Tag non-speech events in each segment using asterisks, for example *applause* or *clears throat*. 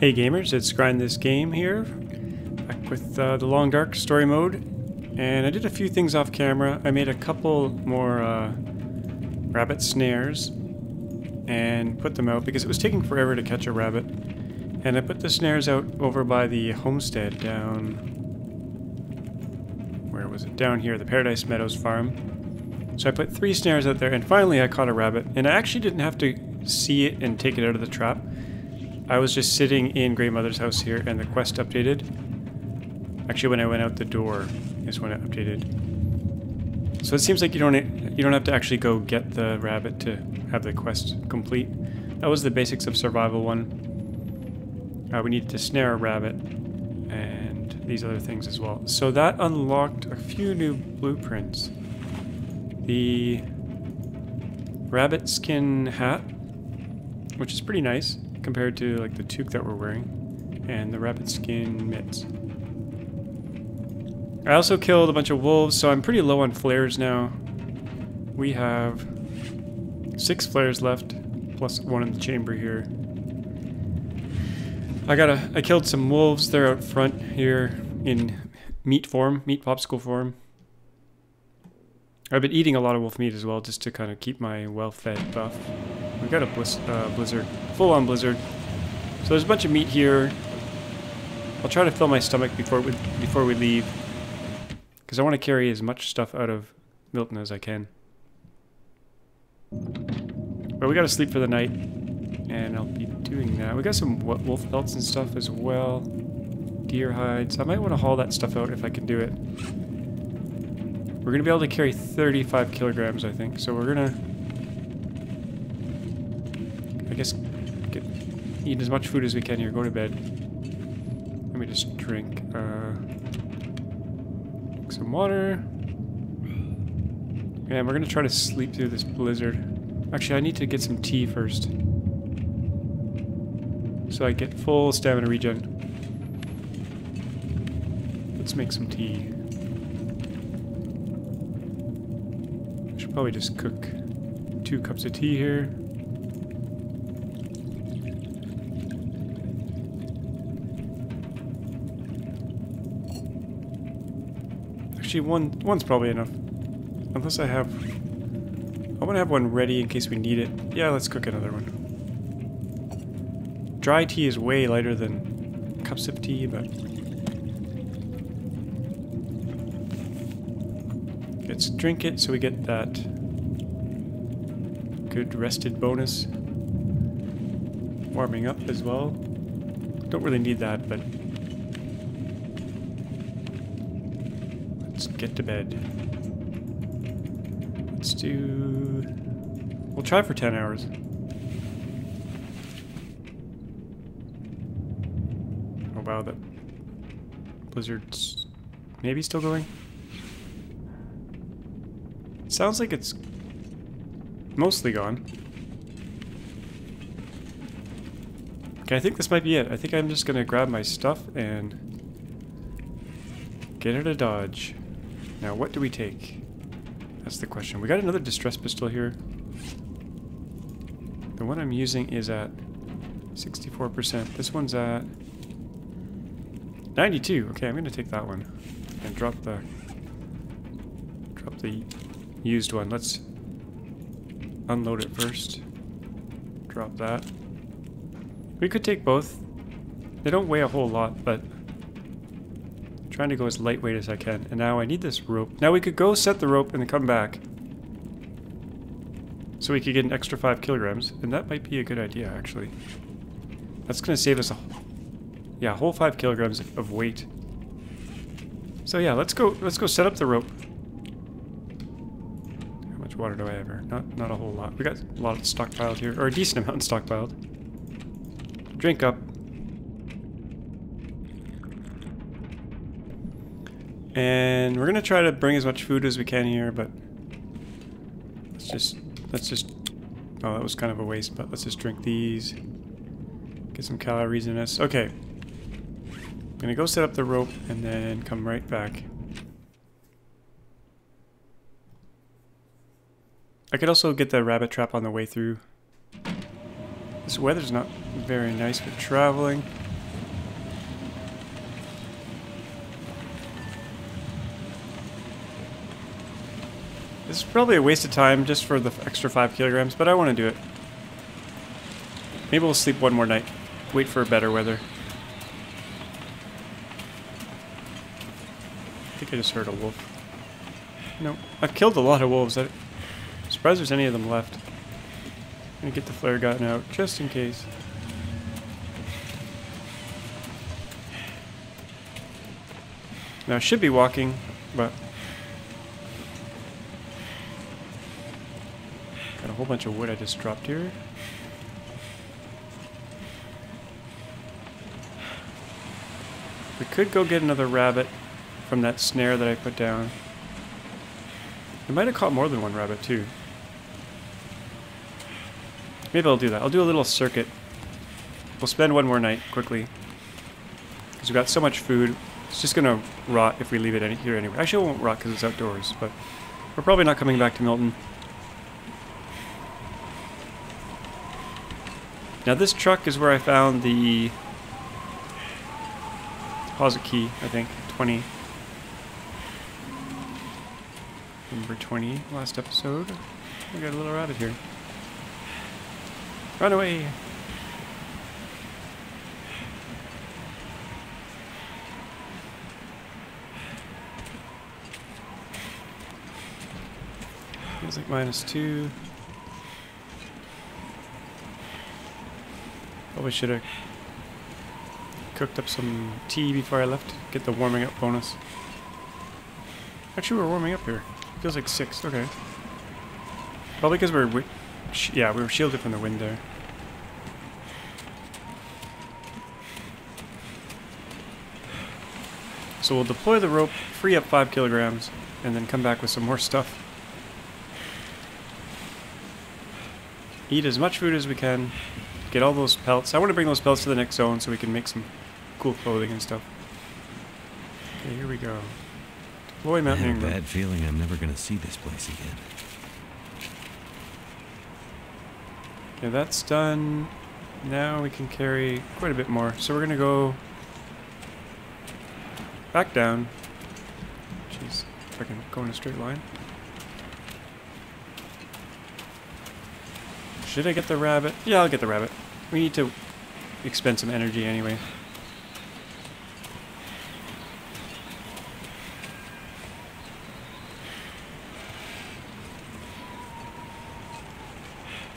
Hey gamers, it's Grind This Game here, back with uh, the Long Dark story mode, and I did a few things off camera. I made a couple more uh, rabbit snares and put them out because it was taking forever to catch a rabbit. And I put the snares out over by the homestead down... Where was it? Down here, the Paradise Meadows farm. So I put three snares out there, and finally I caught a rabbit. And I actually didn't have to see it and take it out of the trap. I was just sitting in Grey Mother's house here, and the quest updated. Actually, when I went out the door is when it updated. So it seems like you don't you don't have to actually go get the rabbit to have the quest complete. That was the basics of survival one. Uh, we needed to snare a rabbit and these other things as well. So that unlocked a few new blueprints. The rabbit skin hat, which is pretty nice compared to like the toque that we're wearing, and the rabbit skin mitts. I also killed a bunch of wolves, so I'm pretty low on flares now. We have six flares left, plus one in the chamber here. I got a, I killed some wolves. They're out front here in meat form, meat popsicle form. I've been eating a lot of wolf meat as well, just to kind of keep my well-fed buff. Got a uh, blizzard, full-on blizzard. So there's a bunch of meat here. I'll try to fill my stomach before we before we leave, because I want to carry as much stuff out of Milton as I can. But we got to sleep for the night, and I'll be doing that. We got some wolf pelts and stuff as well. Deer hides. I might want to haul that stuff out if I can do it. We're going to be able to carry 35 kilograms, I think. So we're going to, guess, get, eat as much food as we can here. Go to bed. Let me just drink, uh, drink some water. And we're to try to sleep through this blizzard. Actually, I need to get some tea first. So I get full stamina regen. Let's make some tea. I should probably just cook two cups of tea here. Actually, one one's probably enough. Unless I have... I want to have one ready in case we need it. Yeah, let's cook another one. Dry tea is way lighter than cups of tea, but... Let's drink it so we get that good rested bonus. Warming up as well. Don't really need that, but... get to bed. Let's do... We'll try for 10 hours. Oh wow, that blizzard's maybe still going? Sounds like it's mostly gone. Okay, I think this might be it. I think I'm just gonna grab my stuff and get out of Dodge. Now, what do we take? That's the question. We got another distress pistol here. The one I'm using is at 64%. This one's at 92. Okay, I'm gonna take that one and drop the drop the used one. Let's unload it first. Drop that. We could take both. They don't weigh a whole lot, but trying to go as lightweight as I can. And now I need this rope. Now we could go set the rope and then come back. So we could get an extra five kilograms, and that might be a good idea, actually. That's gonna save us a, yeah, whole five kilograms of weight. So yeah, let's go. Let's go set up the rope How much water do I have here? Not, not a whole lot. We got a lot stockpiled here, or a decent amount stockpiled. Drink up. And we're gonna try to bring as much food as we can here, but let's just, let's just, oh, that was kind of a waste, but let's just drink these. Get some calories in us. Okay. I'm gonna go set up the rope and then come right back. I could also get the rabbit trap on the way through. This weather's not very nice for traveling. This is probably a waste of time just for the extra 5 kilograms, but I want to do it. Maybe we'll sleep one more night. Wait for better weather. I think I just heard a wolf. No, I've killed a lot of wolves. I'm surprised there's any of them left. I'm gonna get the flare gun out, just in case. Now I should be walking, but... Got a whole bunch of wood I just dropped here. We could go get another rabbit from that snare that I put down. We might have caught more than one rabbit too. Maybe I'll do that. I'll do a little circuit. We'll spend one more night quickly. Because we've got so much food. It's just going to rot if we leave it any here anyway. Actually, it won't rot because it's outdoors, but we're probably not coming back to Milton. Now this truck is where I found the deposit key, I think. 20. Number 20, last episode. We got a little rabbit here. Run away! Feels like minus two. Probably should have cooked up some tea before I left. Get the warming up bonus. Actually, we're warming up here. Feels like six. Okay. Probably because we're... yeah, we were shielded from the wind there. So we'll deploy the rope, free up 5 kilograms, and then come back with some more stuff. Eat as much food as we can, get all those pelts. I want to bring those pelts to the next zone so we can make some cool clothing and stuff. Okay, here we go. Deploy mountaineering. I have a bad feeling I'm never going to see this place again. Okay, that's done. Now we can carry quite a bit more. So we're going to go back down. Jeez, if I can go in a straight line. Should I get the rabbit? Yeah, I'll get the rabbit. We need to expend some energy anyway.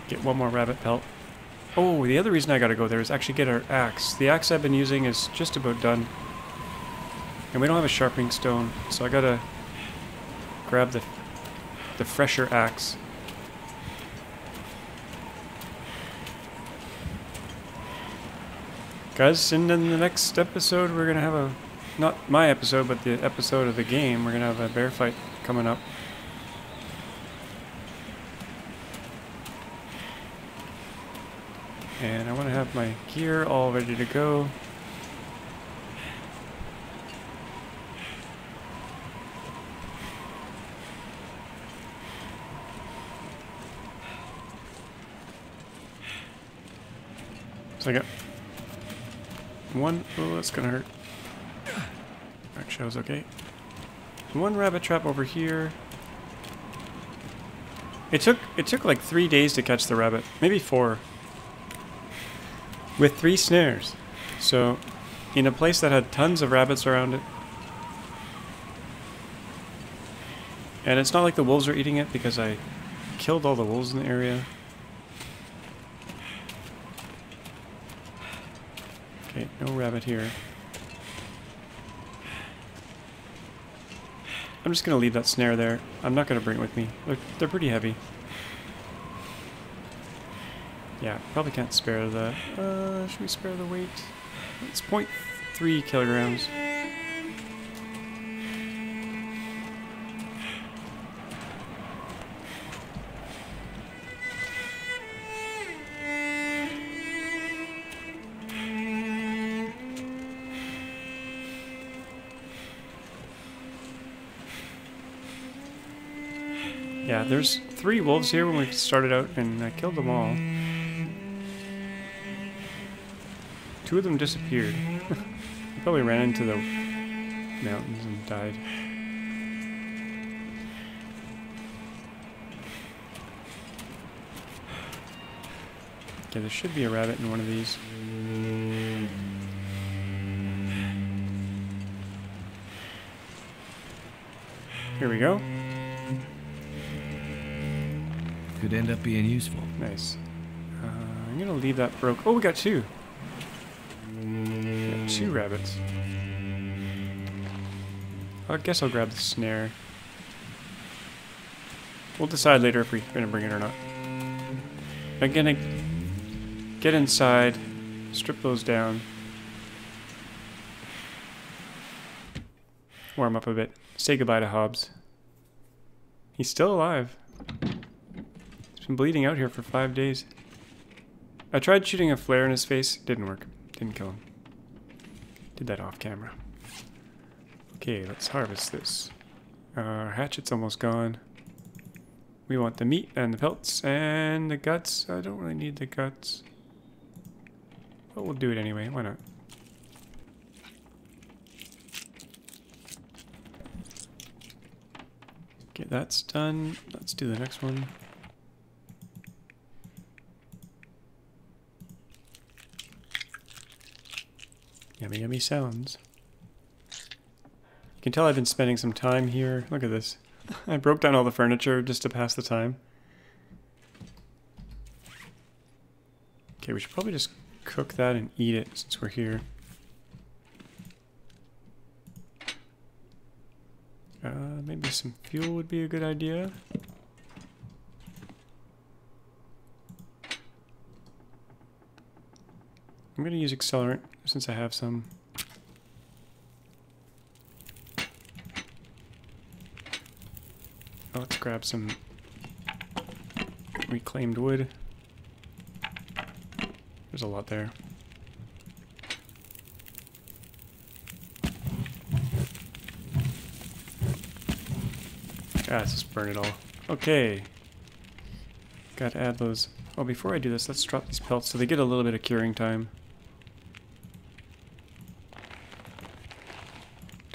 Get one more rabbit pelt. Oh, the other reason I gotta go there is actually get our axe. The axe I've been using is just about done. And we don't have a sharpening stone, so I gotta grab the, the fresher axe. Guys, and in the next episode we're gonna have a, not my episode, but the episode of the game, we're gonna have a bear fight coming up. And I want to have my gear all ready to go. So I got one, oh that's gonna hurt. Actually I was okay. One rabbit trap over here. It took it took like three days to catch the rabbit. Maybe four with three snares. So, in a place that had tons of rabbits around it. And it's not like the wolves are eating it because I killed all the wolves in the area. Okay, no rabbit here. I'm just going to leave that snare there. I'm not going to bring it with me. They're, they're pretty heavy. Yeah, probably can't spare the... Uh, should we spare the weight? It's 0.3 kilograms. three wolves here when we started out and I killed them all. Two of them disappeared. *laughs* probably ran into the mountains and died. Okay, there should be a rabbit in one of these. Here we go. Could end up being useful. Nice. Uh, I'm gonna leave that broke. Oh, we got two. We got two rabbits. I guess I'll grab the snare. We'll decide later if we're gonna bring it or not. I'm gonna get inside, strip those down, warm up a bit, say goodbye to Hobbs. He's still alive. He's been bleeding out here for five days. I tried shooting a flare in his face, didn't work. Didn't kill him. Did that off camera. Okay, let's harvest this. Our hatchet's almost gone. We want the meat and the pelts and the guts. I don't really need the guts. But we'll do it anyway, why not? Okay, that's done. Let's do the next one. Yummy, yummy sounds. You can tell I've been spending some time here. Look at this. I broke down all the furniture just to pass the time. Okay, we should probably just cook that and eat it since we're here. Uh, maybe some fuel would be a good idea. I'm going to use accelerant since I have some. Let's grab some reclaimed wood. There's a lot there. Ah, let's just burn it all. Okay. Gotta add those. Oh, before I do this, let's drop these pelts so they get a little bit of curing time.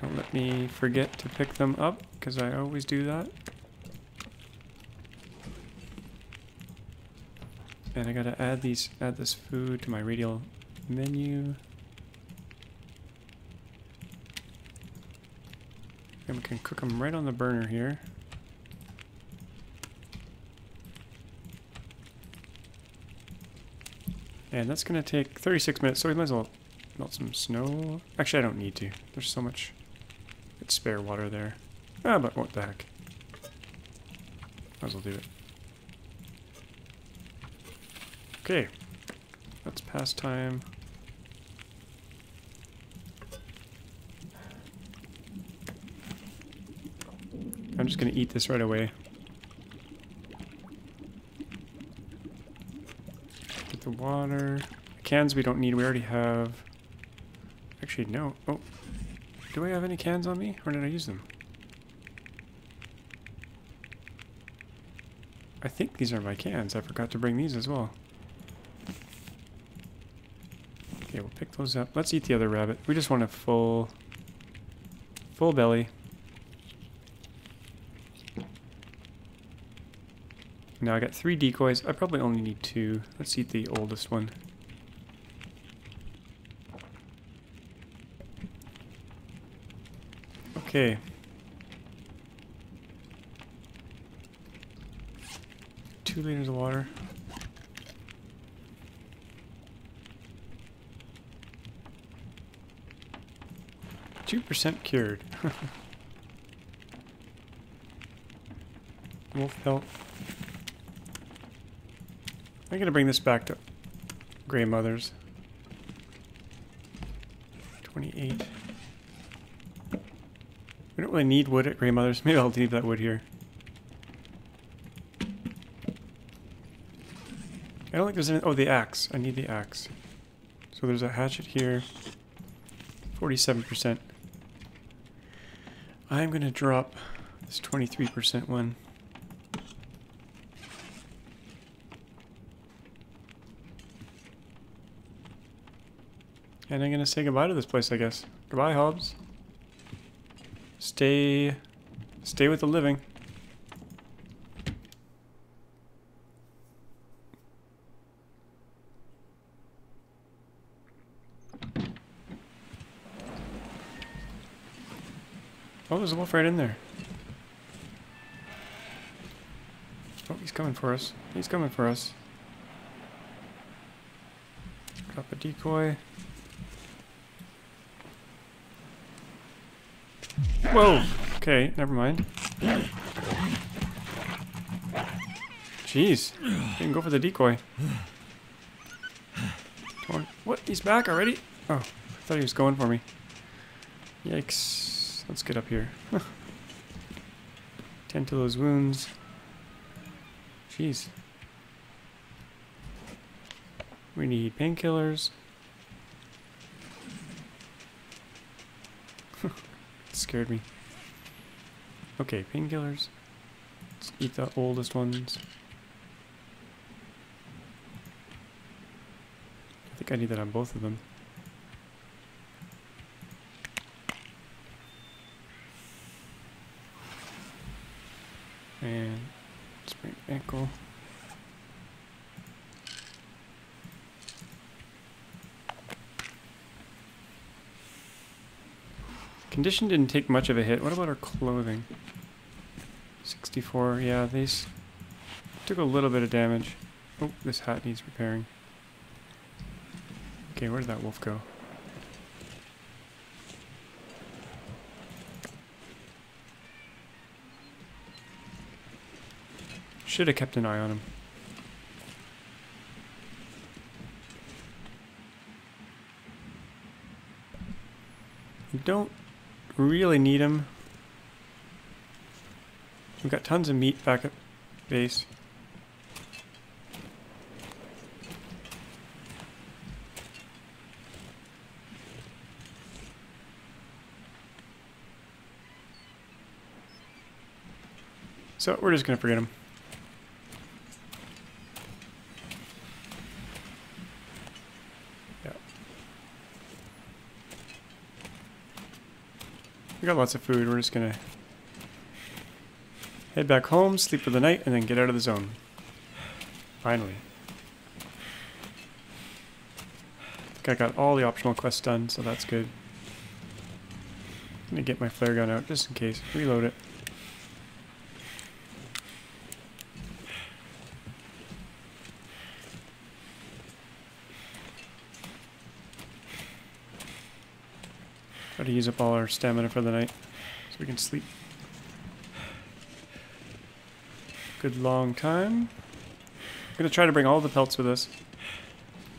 Don't let me forget to pick them up, because I always do that. And I gotta add these, add this food to my radial menu. And we can cook them right on the burner here. And that's gonna take 36 minutes, so we might as well melt some snow. Actually, I don't need to. There's so much spare water there. Ah, but what the heck. Might as well do it. Okay. That's past time. I'm just gonna eat this right away. Get the water. Cans we don't need, we already have... Actually, no. Oh. Do I have any cans on me? Or did I use them? I think these are my cans. I forgot to bring these as well. Okay, we'll pick those up. Let's eat the other rabbit. We just want a full... Full belly. Now I got three decoys. I probably only need two. Let's eat the oldest one. Okay. Two liters of water. Two percent cured. *laughs* Wolf pelt. I'm gonna bring this back to Grey Mothers. 28. We don't really need wood at grandmother's. Maybe I'll leave that wood here. I don't think there's any... Oh, the axe. I need the axe. So there's a hatchet here. 47%. I'm going to drop this 23% one. And I'm going to say goodbye to this place, I guess. Goodbye, Hobbs. Stay, stay with the living. Oh, there's a wolf right in there. Oh, he's coming for us. He's coming for us. Drop a decoy. Whoa! Okay, never mind. Jeez. Didn't go for the decoy. What? He's back already? Oh, I thought he was going for me. Yikes. Let's get up here. *laughs* Tend to those wounds. Jeez. We need painkillers. Scared me. Okay, painkillers. Let's eat the oldest ones. I think I need that on both of them. Condition didn't take much of a hit. What about our clothing? 64, yeah, these took a little bit of damage. Oh, this hat needs repairing. Okay, where did that wolf go? Should have kept an eye on him. Don't really need them. We've got tons of meat back at base. So we're just gonna forget him. Yeah. We got lots of food, we're just gonna head back home, sleep for the night, and then get out of the zone. Finally. I think I got all the optional quests done, so that's good. I'm gonna get my flare gun out just in case. Reload it. Try to use up all our stamina for the night so we can sleep. Good long time. I'm gonna try to bring all the pelts with us.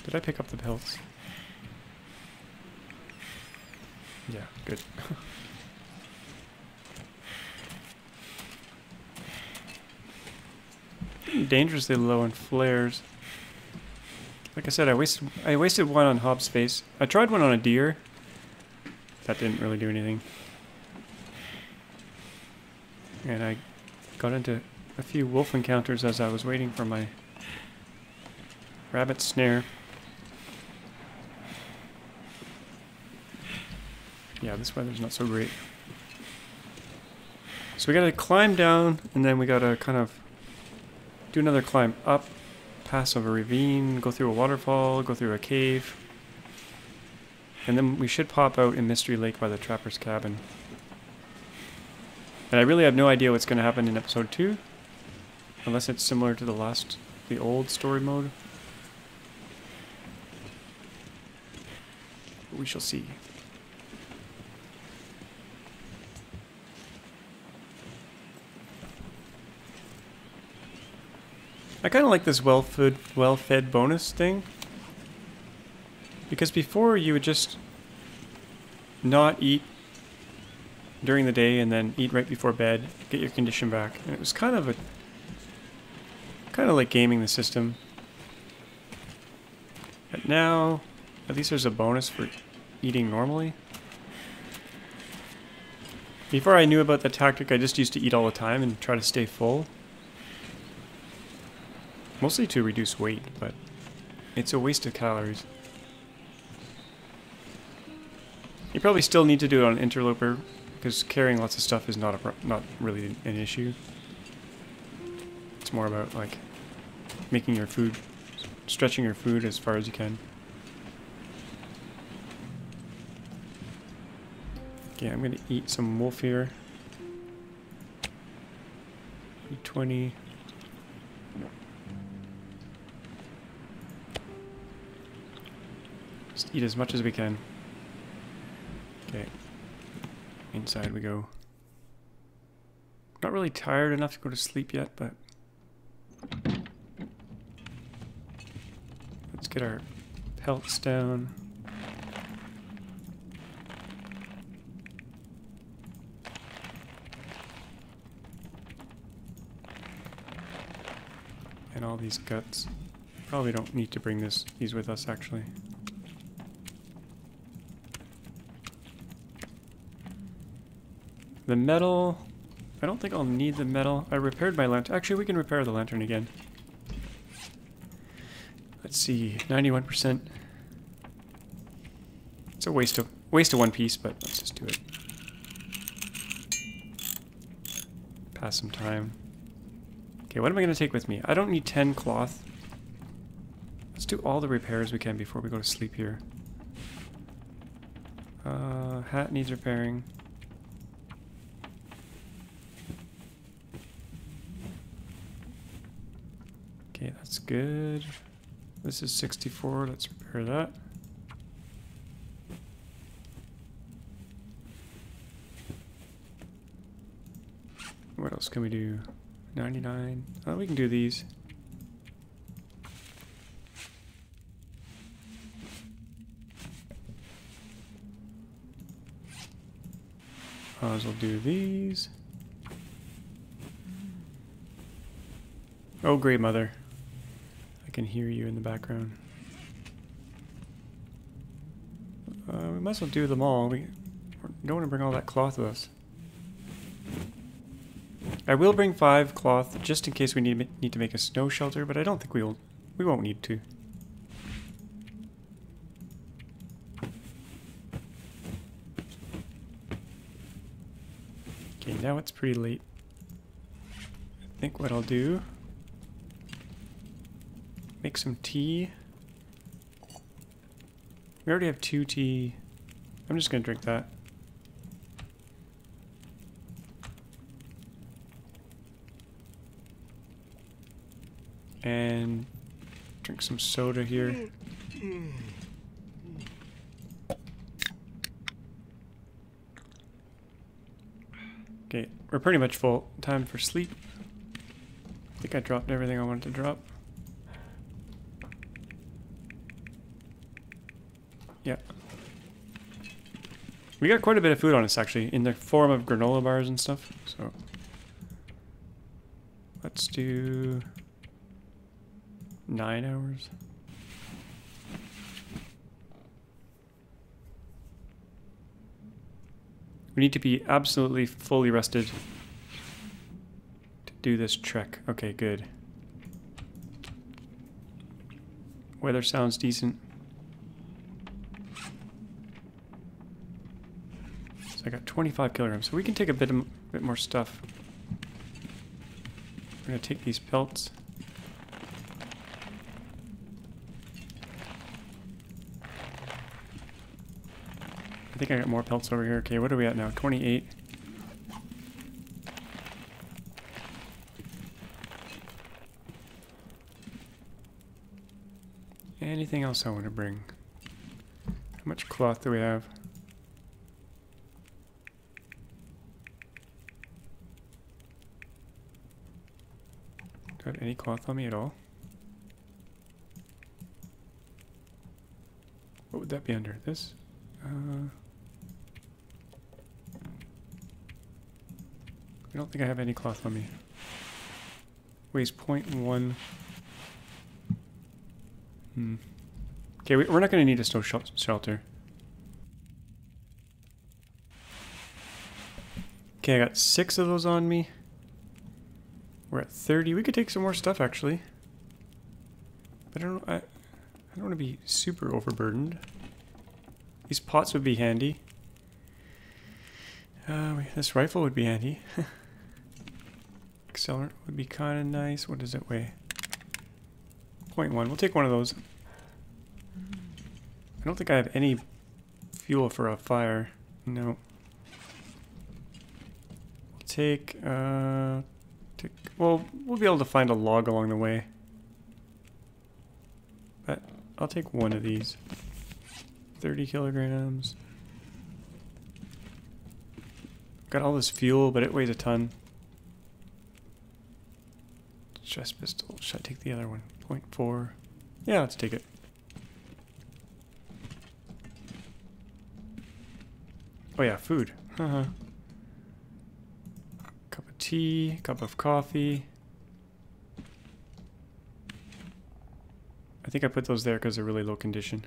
Did I pick up the pelts? Yeah, good. *laughs* Dangerously low on flares. Like I said, I wasted I wasted one on Hobbs face. I tried one on a deer. That didn't really do anything. And I got into a few wolf encounters as I was waiting for my rabbit snare. Yeah, this weather's not so great. So we gotta climb down, and then we gotta kind of do another climb up, pass over a ravine, go through a waterfall, go through a cave. And then we should pop out in Mystery Lake by the Trapper's Cabin. And I really have no idea what's going to happen in episode 2. Unless it's similar to the last, the old story mode. We shall see. I kind of like this well-fed well-fed bonus thing. Because before you would just not eat during the day and then eat right before bed, get your condition back. And it was kind of a kind of like gaming the system. But now, at least there's a bonus for eating normally. Before I knew about the tactic, I just used to eat all the time and try to stay full. Mostly to reduce weight, but it's a waste of calories. You probably still need to do it on interloper because carrying lots of stuff is not a not really an issue. It's more about like making your food, stretching your food as far as you can. Okay, I'm gonna eat some wolf here. E20. Just eat as much as we can. Okay. Inside we go. Not really tired enough to go to sleep yet, but let's get our pelts down. And all these guts. Probably don't need to bring this these with us actually. The metal I don't think I'll need the metal. I repaired my lantern. Actually, we can repair the lantern again. Let's see, 91%. It's a waste of waste of one piece, but let's just do it. Pass some time. Okay, what am I going to take with me? I don't need 10 cloth. Let's do all the repairs we can before we go to sleep here. Uh, hat needs repairing. Okay, that's good. This is 64. Let's repair that. What else can we do? 99. Oh, we can do these. Might as well do these. Oh, Grey Mother. I can hear you in the background. Uh, we might as well do them all. We don't want to bring all that cloth with us. I will bring five cloth just in case we need need to make a snow shelter, but I don't think we'll we won't need to. Okay, now it's pretty late. I think what I'll do make some tea. We already have two tea. I'm just gonna drink that. And drink some soda here. Okay, we're pretty much full. Time for sleep. I think I dropped everything I wanted to drop. Yeah. We got quite a bit of food on us actually, in the form of granola bars and stuff, so. Let's do nine hours. We need to be absolutely fully rested to do this trek. Okay, good. Weather sounds decent. So I got 25 kilograms. So we can take a bit, of, bit more stuff. We're going to take these pelts. I think I got more pelts over here. Okay, what are we at now? 28. Anything else I want to bring? How much cloth do we have? Do I have any cloth on me at all? What would that be under? This? Uh, I don't think I have any cloth on me. Weighs 0.1. Hmm. Okay, we, are not going to need a snow shel shelter. Okay, I got six of those on me. We're at 30. We could take some more stuff, actually. But I don't, I, I don't want to be super overburdened. These pots would be handy. Uh, this rifle would be handy. *laughs* Accelerant would be kind of nice. What does it weigh? 0.1. We'll take one of those. I don't think I have any fuel for a fire. No. We'll take, uh, take, well, we'll be able to find a log along the way. But I'll take one of these. 30 kilograms. Got all this fuel, but it weighs a ton. Chest pistol. Should I take the other one? 0.4. Yeah, let's take it. Oh yeah, food. Uh-huh. Tea, cup of coffee. I think I put those there because they're really low condition.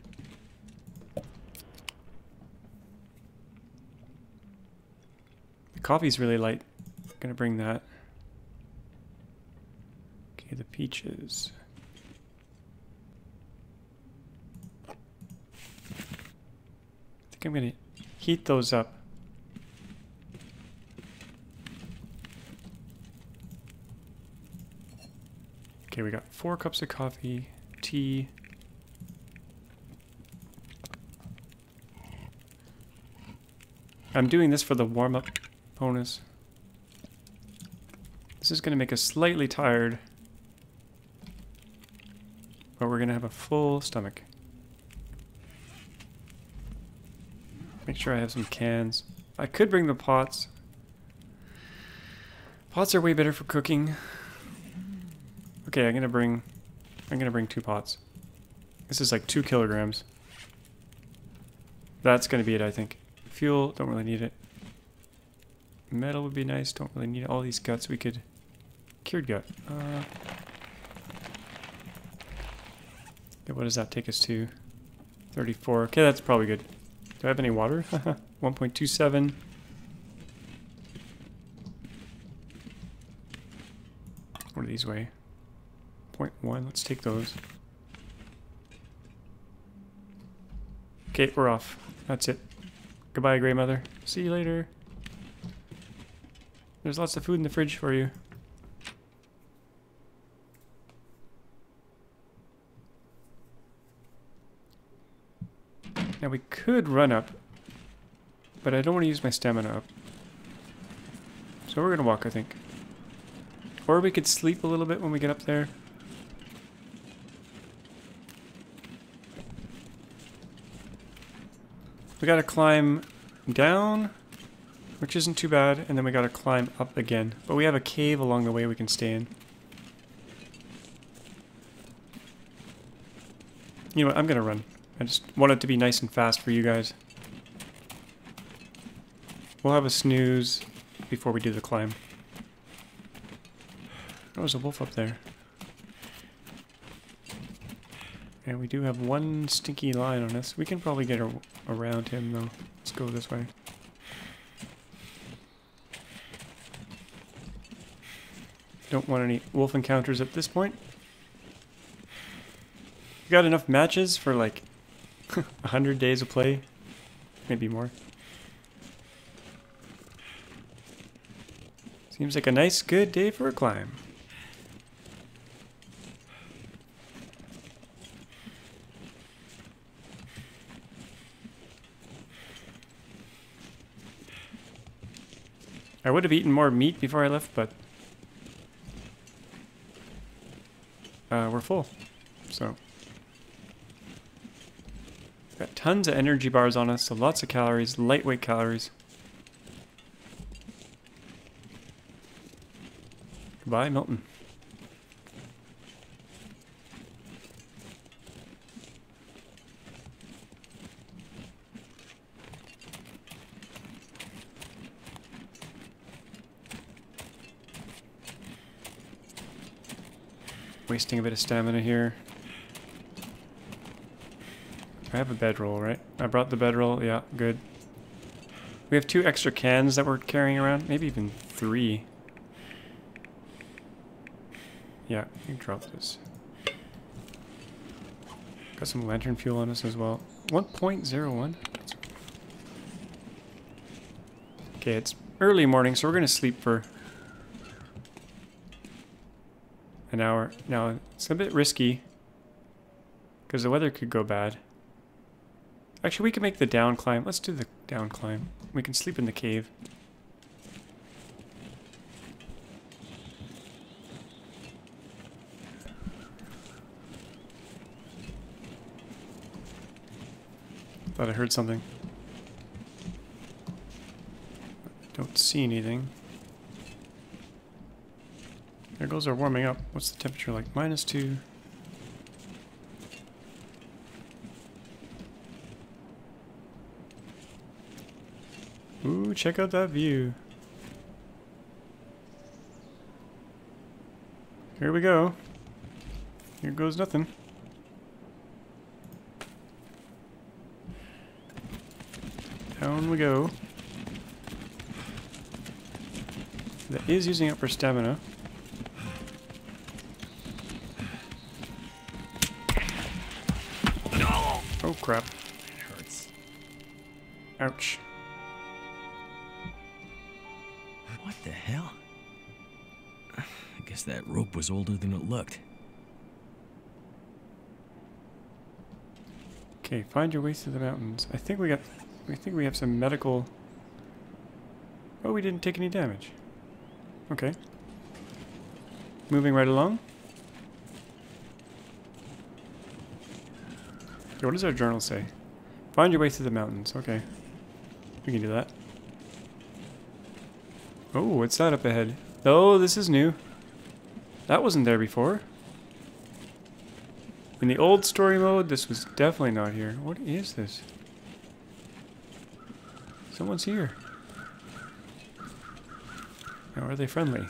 The coffee's really light. I'm Gonna bring that. Okay, the peaches. I think I'm gonna heat those up. Okay, we got four cups of coffee, tea. I'm doing this for the warm-up bonus. This is going to make us slightly tired, but we're going to have a full stomach. Make sure I have some cans. I could bring the pots. Pots are way better for cooking. Okay, I'm gonna bring I'm gonna bring two pots. This is like two kilograms. That's gonna be it, I think. Fuel, don't really need it. Metal would be nice, don't really need it. All these guts we could cured gut. Uh, okay, what does that take us to? 34. Okay, that's probably good. Do I have any water? *laughs* 1.27. What do these weigh? 0.1. Let's take those. Okay, we're off. That's it. Goodbye, Grey Mother. See you later. There's lots of food in the fridge for you. Now we could run up, but I don't want to use my stamina up. So we're going to walk, I think. Or we could sleep a little bit when we get up there. We gotta climb down, which isn't too bad, and then we gotta climb up again. But we have a cave along the way we can stay in. You know what, I'm gonna run. I just want it to be nice and fast for you guys. We'll have a snooze before we do the climb. There was a wolf up there. We do have one stinky lion on us. We can probably get ar around him though. Let's go this way. Don't want any wolf encounters at this point. You got enough matches for like *laughs* a hundred days of play? Maybe more. Seems like a nice, good day for a climb. I would have eaten more meat before I left, but uh, we're full. So got tons of energy bars on us, so lots of calories, lightweight calories. Goodbye, Milton. Wasting a bit of stamina here. I have a bedroll, right? I brought the bedroll. Yeah, good. We have two extra cans that we're carrying around. Maybe even three. Yeah, you drop this. Got some lantern fuel on us as well. 1.01? Okay, it's early morning, so we're going to sleep for an hour. Now, it's a bit risky because the weather could go bad. Actually, we can make the down climb. Let's do the down climb. We can sleep in the cave. Thought I heard something. Don't see anything. There goes our warming up. What's the temperature like? Minus two. Ooh, check out that view. Here we go. Here goes nothing. Down we go. That is using up our stamina. Crap. Hurts. Ouch. What the hell? *sighs* I guess that rope was older than it looked. Okay, find your way to the mountains. I think we got I think we have some medical Oh, we didn't take any damage. Okay. Moving right along. Okay, what does our journal say? Find your way through the mountains. Okay. We can do that. Oh, what's that up ahead? Oh, this is new. That wasn't there before. In the old story mode, this was definitely not here. What is this? Someone's here. Now, are they friendly?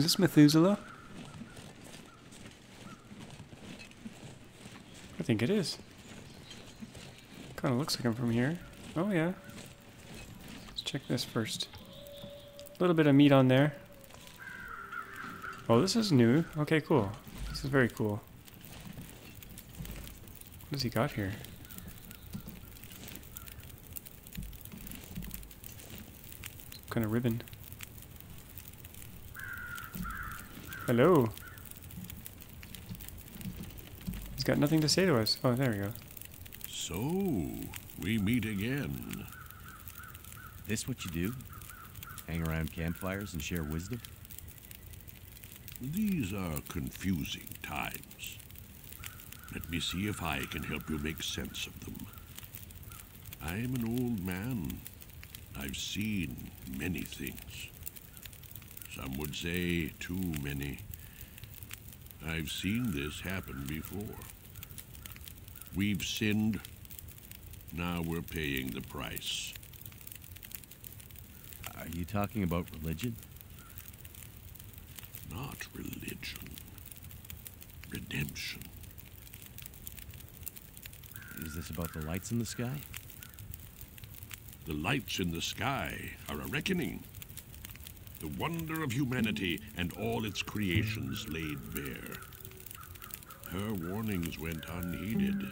Is this Methuselah? I think it is. Kind of looks like him from here. Oh yeah. Let's check this first. A little bit of meat on there. Oh, this is new. Okay, cool. This is very cool. What has he got here? Some kind of ribbon. Hello. He's got nothing to say to us. Oh, there we go. So, we meet again. This what you do? Hang around campfires and share wisdom? These are confusing times. Let me see if I can help you make sense of them. I am an old man. I've seen many things. Some would say too many. I've seen this happen before. We've sinned. Now we're paying the price. Are you talking about religion? Not religion. Redemption. Is this about the lights in the sky? The lights in the sky are a reckoning. The wonder of humanity and all its creations laid bare. Her warnings went unheeded.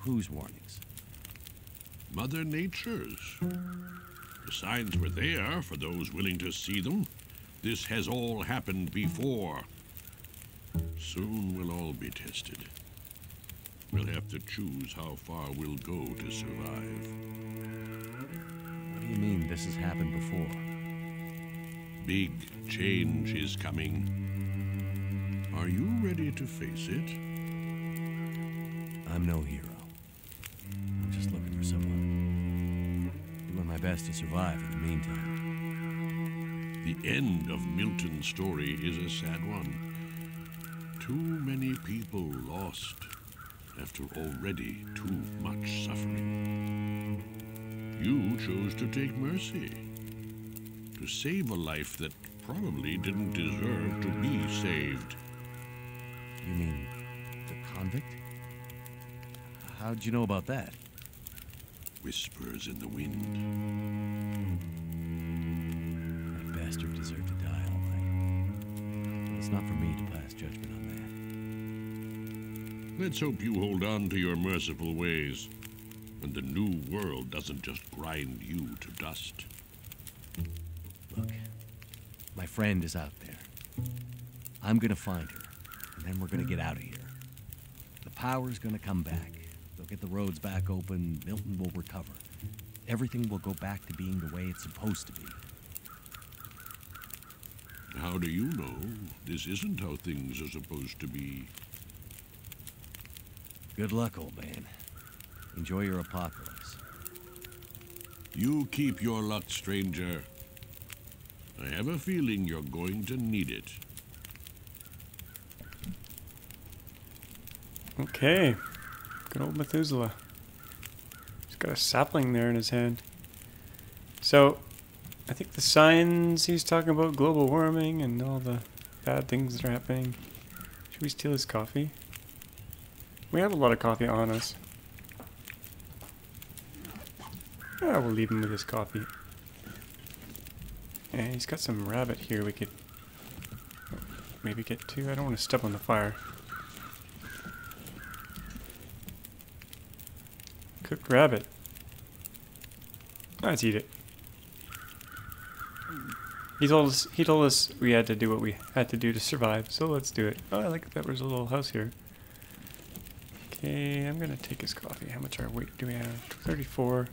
Whose warnings? Mother Nature's. The signs were there for those willing to see them. This has all happened before. Soon we'll all be tested. We'll have to choose how far we'll go to survive. Mean this has happened before? Big change is coming. Are you ready to face it? I'm no hero. I'm just looking for someone. Doing my best to survive in the meantime. The end of Milton's story is a sad one. Too many people lost after already too much suffering. You chose to take mercy. To save a life that probably didn't deserve to be saved. You mean the convict? How'd you know about that? Whispers in the wind. That bastard deserved to die, all right. It's not for me to pass judgment on that. Let's hope you hold on to your merciful ways. And the new world doesn't just grind you to dust. Look, my friend is out there. I'm gonna find her, and then we're gonna get out of here. The power's gonna come back. They'll get the roads back open, Milton will recover. Everything will go back to being the way it's supposed to be. How do you know this isn't how things are supposed to be? Good luck, old man. Enjoy your apocalypse. You keep your luck, stranger. I have a feeling you're going to need it. Okay. Good old Methuselah. He's got a sapling there in his hand. So, I think the signs he's talking about global warming and all the bad things that are happening. Should we steal his coffee? We have a lot of coffee on us. Ah, we'll leave him with his coffee. And he's got some rabbit here we could maybe get to. I don't want to step on the fire. Cooked rabbit. Let's eat it. He told us he told us we had to do what we had to do to survive, so let's do it. Oh, I like that there's a little house here. Okay, I'm gonna take his coffee. How much our weight do we have? 34.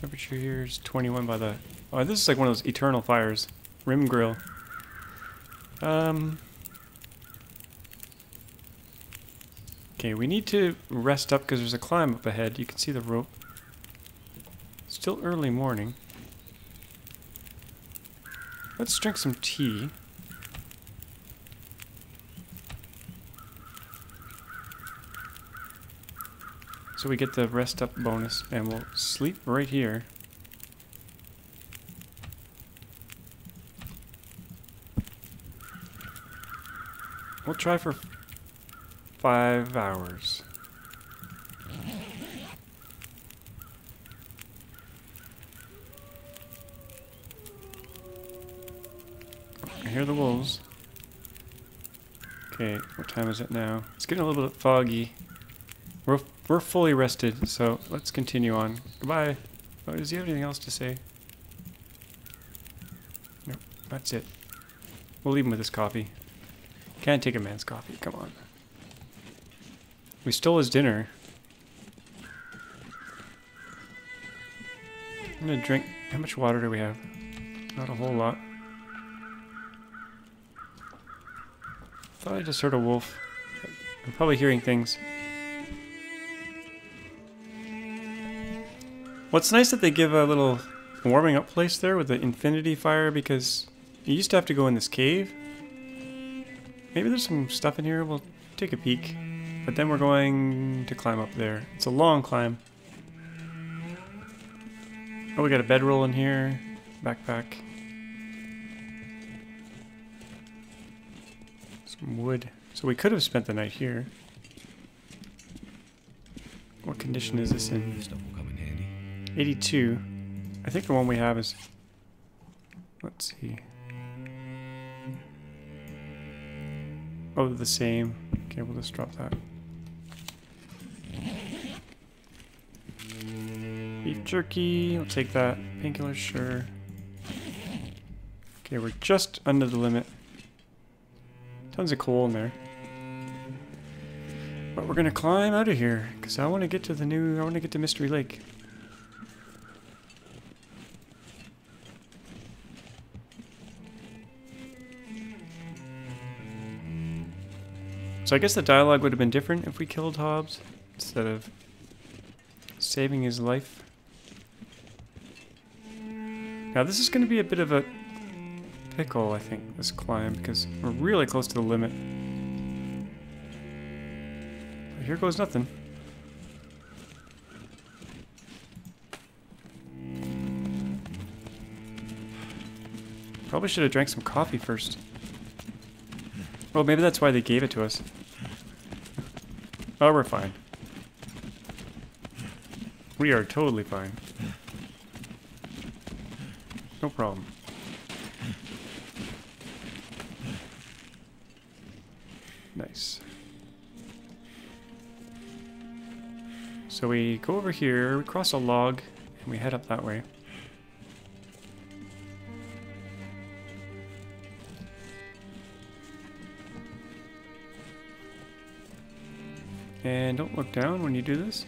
Temperature here is 21 by the... Oh, this is like one of those eternal fires. Rim grill. Um... Okay, we need to rest up because there's a climb up ahead. You can see the rope. Still early morning. Let's drink some tea. So we get the rest up bonus and we'll sleep right here. We'll try for five hours. I hear the wolves. Okay, what time is it now? It's getting a little bit foggy. We're, we're fully rested, so let's continue on. Goodbye. Oh, does he have anything else to say? No, that's it. We'll leave him with his coffee. Can't take a man's coffee, come on. We stole his dinner. I'm gonna drink. How much water do we have? Not a whole lot. Thought I just heard a wolf. I'm probably hearing things. What's nice that they give a little warming up place there with the infinity fire because you used to have to go in this cave. Maybe there's some stuff in here. We'll take a peek. But then we're going to climb up there. It's a long climb. Oh, we got a bedroll in here. Backpack. Some wood. So we could have spent the night here. What condition is this in? 82. I think the one we have is... Let's see. Oh, the same. Okay, we'll just drop that. Beef jerky, we'll take that. Painkillers, sure. Okay, we're just under the limit. Tons of coal in there. But we're gonna climb out of here, because I want to get to the new, I want to get to Mystery Lake. So I guess the dialogue would have been different if we killed Hobbs instead of saving his life. Now this is going to be a bit of a pickle, I think, this climb, because we're really close to the limit. But here goes nothing. Probably should have drank some coffee first. Well, maybe that's why they gave it to us. Oh, we're fine. We are totally fine. No problem. Nice. So we go over here, we cross a log, and we head up that way. And don't look down when you do this.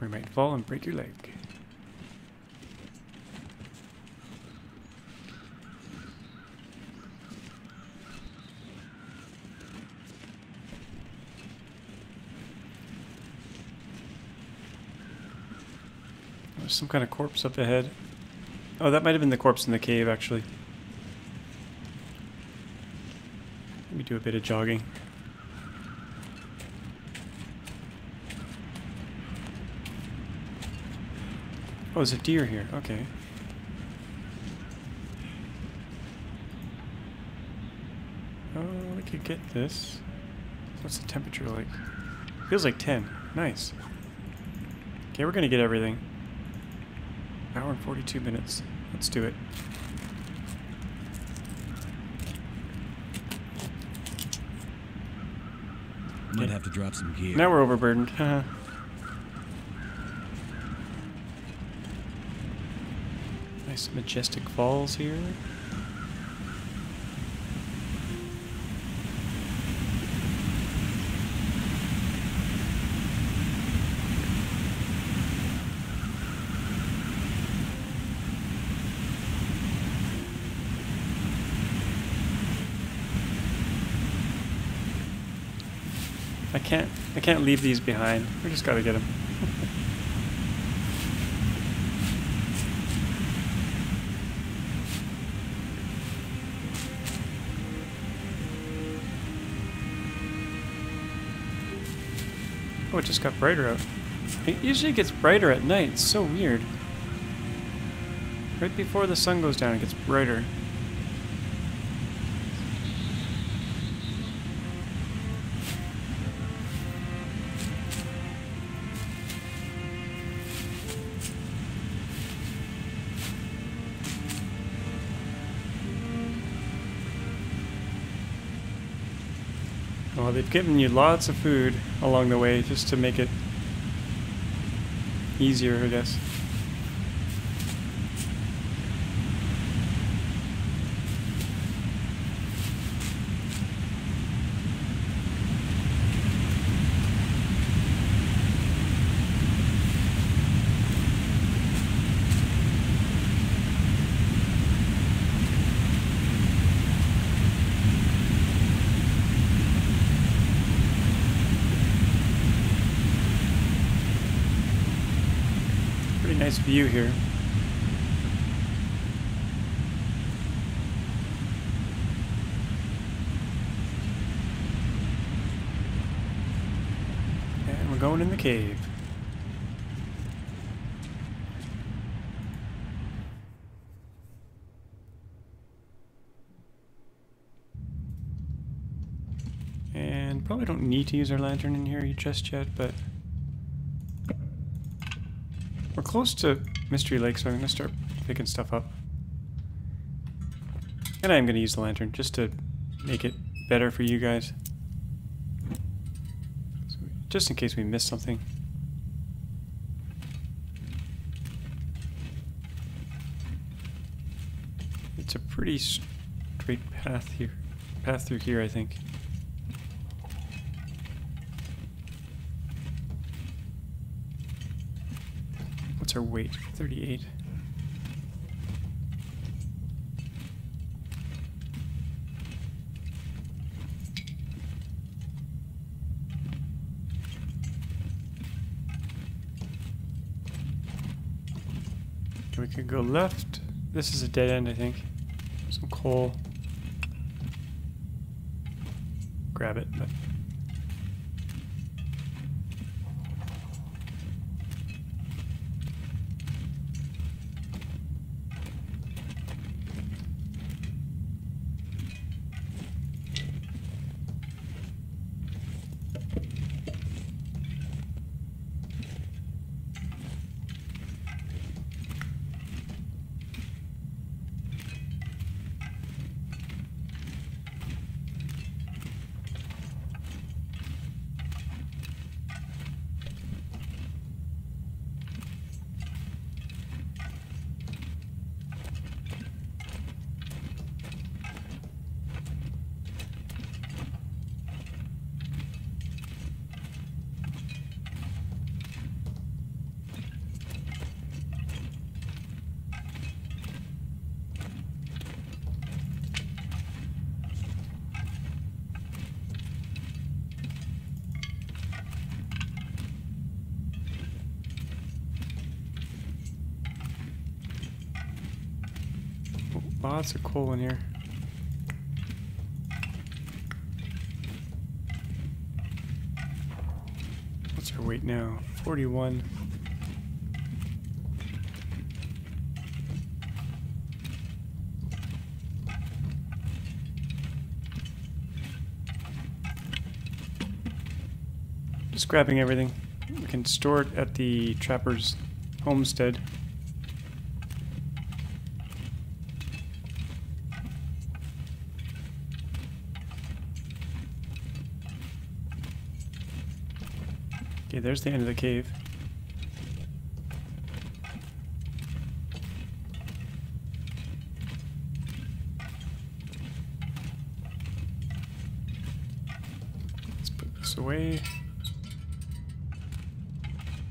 We you might fall and break your leg. There's some kind of corpse up ahead. Oh, that might have been the corpse in the cave, actually. Do a bit of jogging. Oh, there's a deer here. Okay. Oh, we could get this. What's the temperature like? Feels like 10. Nice. Okay, we're gonna get everything. Hour and 42 minutes. Let's do it. Might have to drop some gear. Now we're overburdened. Uh-huh. Nice majestic falls here. I can't leave these behind. We just gotta get them. oh, it just got brighter out. It usually gets brighter at night. It's so weird. Right before the sun goes down, it gets brighter. They've given you lots of food along the way just to make it easier, I guess. Pretty nice view here. And we're going in the cave. And probably don't need to use our lantern in here just yet, but close to Mystery Lake, so I'm going to start picking stuff up. And I am going to use the lantern just to make it better for you guys. So, just in case we miss something. It's a pretty straight path here. Path through here, I think. Weight? 38. Okay, we could go left. This is a dead end, I think. Some coal. Grab it, but lots of coal in here. What's our weight now? 41. Just grabbing everything. We can store it at the trapper's homestead. Okay, there's the end of the cave. Let's put this away.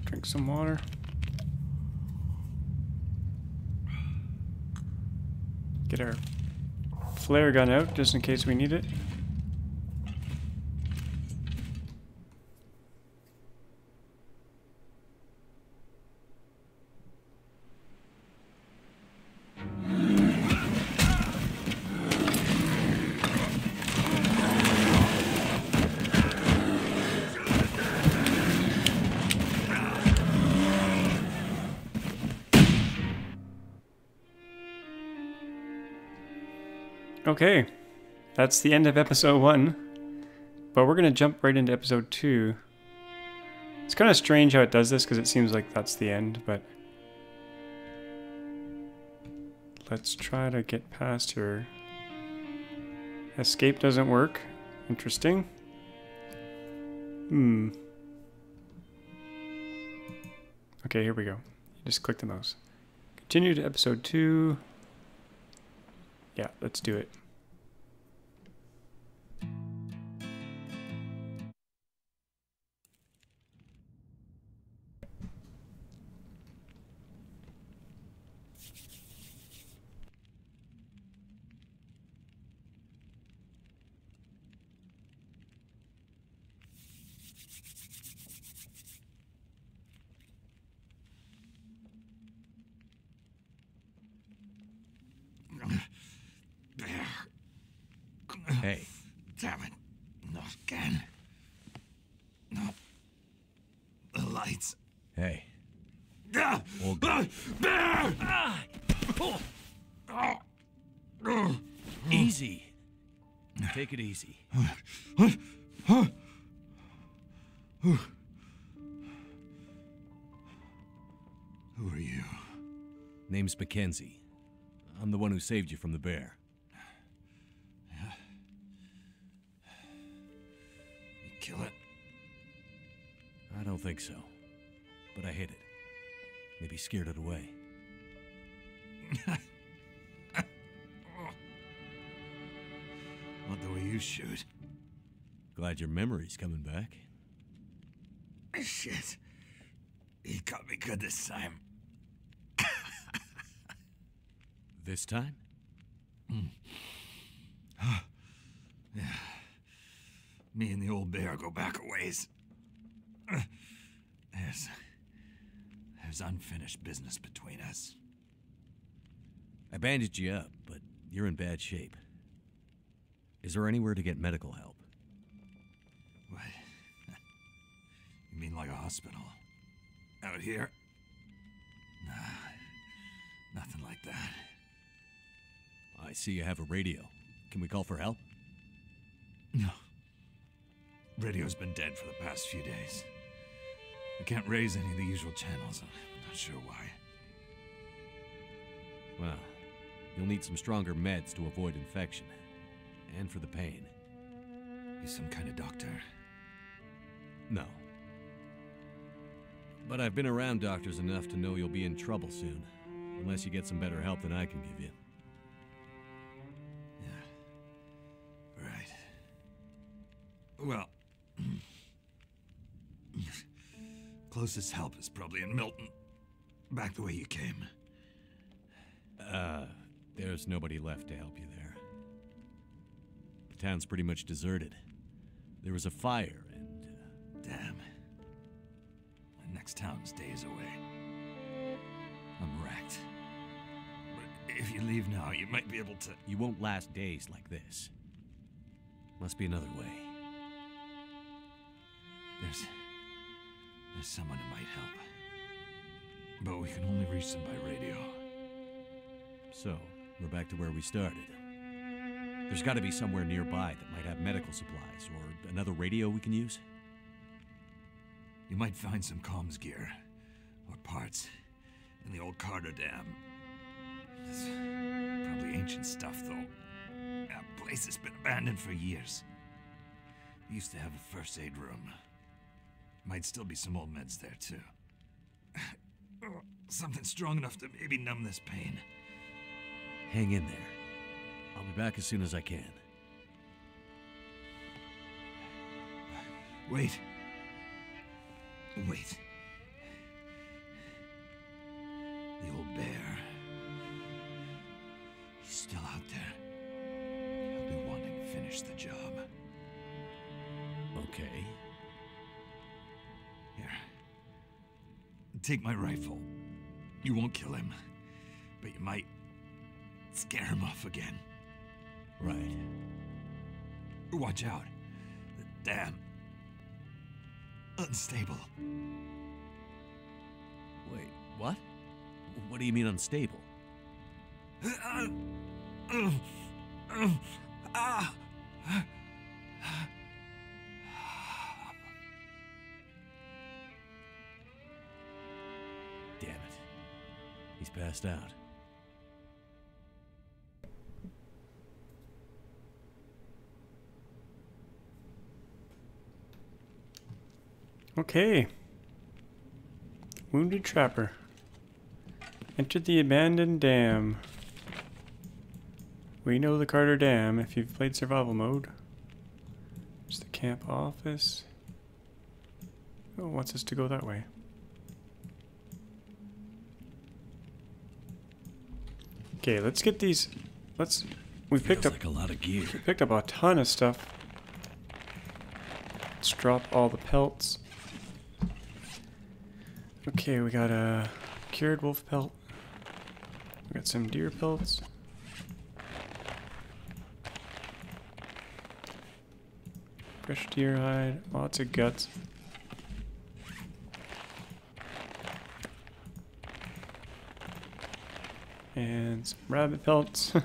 Drink some water. Get our flare gun out just in case we need it. Okay, that's the end of episode one. But we're going to jump right into episode two. It's kind of strange how it does this because it seems like that's the end, but. Let's try to get past here. Escape doesn't work. Interesting. Hmm. Okay, here we go. Just click the mouse. Continue to episode two. Yeah, let's do it. Hey, Damn it. Not again. No. The lights. hey. Ah! Easy. Take it easy. Who are you? Name's Mackenzie. I'm the one who saved you from the bear. You kill it? I don't think so. But I hit it. Maybe scared it away. Not the way you shoot. Glad your memory's coming back. Shit. He caught me good this time. This time? Hmm. yeah. Me and the old bear go back a ways. *clears throat* There's. There's unfinished business between us. I bandaged you up, but you're in bad shape. Is there anywhere to get medical help? What? *laughs* You mean like a hospital? Out here? See you have a radio. Can we call for help? No. Radio's been dead for the past few days. I can't raise any of the usual channels. I'm not sure why. Well, you'll need some stronger meds to avoid infection. And for the pain. You some kind of doctor? No. But I've been around doctors enough to know you'll be in trouble soon. Unless you get some better help than I can give you. Closest help is probably in Milton. Back the way you came. Uh, there's nobody left to help you there. The town's pretty much deserted. There was a fire, and uh, Damn. My next town's days away. I'm wrecked. But If you leave now, you might be able to. You won't last days like this. Must be another way. There's. There's someone who might help. But we can only reach them by radio. So, we're back to where we started. There's got to be somewhere nearby that might have medical supplies or another radio we can use. You might find some comms gear or parts in the old Carter Dam. It's probably ancient stuff, though. That place has been abandoned for years. It used to have a first aid room. Might still be some old meds there, too. *sighs* Something strong enough to maybe numb this pain. Hang in there. I'll be back as soon as I can. Wait. Wait. The old bear. He's still out there. He'll be wanting to finish the job. Okay. Take my rifle. You won't kill him, but you might scare him off again. Right. Watch out. The dam. Unstable. Wait, what? What do you mean unstable? Damn passed out. Okay. Wounded Trapper. Enter the abandoned dam. We know the Carter Dam if you've played survival mode. There's the camp office. Oh, wants us to go that way. Okay, let's get these. Let's. We picked Feels up like a lot of gear. We picked up a ton of stuff. Let's drop all the pelts. Okay, we got a cured wolf pelt. We got some deer pelts. Fresh deer hide, lots of guts. And some rabbit pelts. *laughs*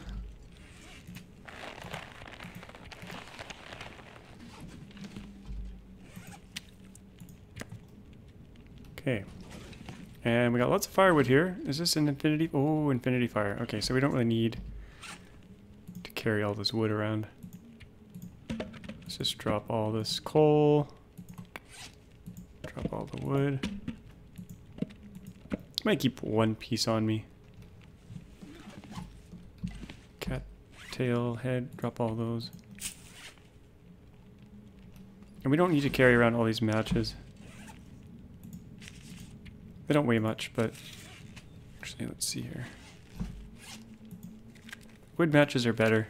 Okay. And we got lots of firewood here. Is this an infinity? Oh, infinity fire. Okay, so we don't really need to carry all this wood around. Let's just drop all this coal. Drop all the wood. Might keep one piece on me. Tail head, drop all those. And we don't need to carry around all these matches. They don't weigh much, but actually, let's see here. Wood matches are better.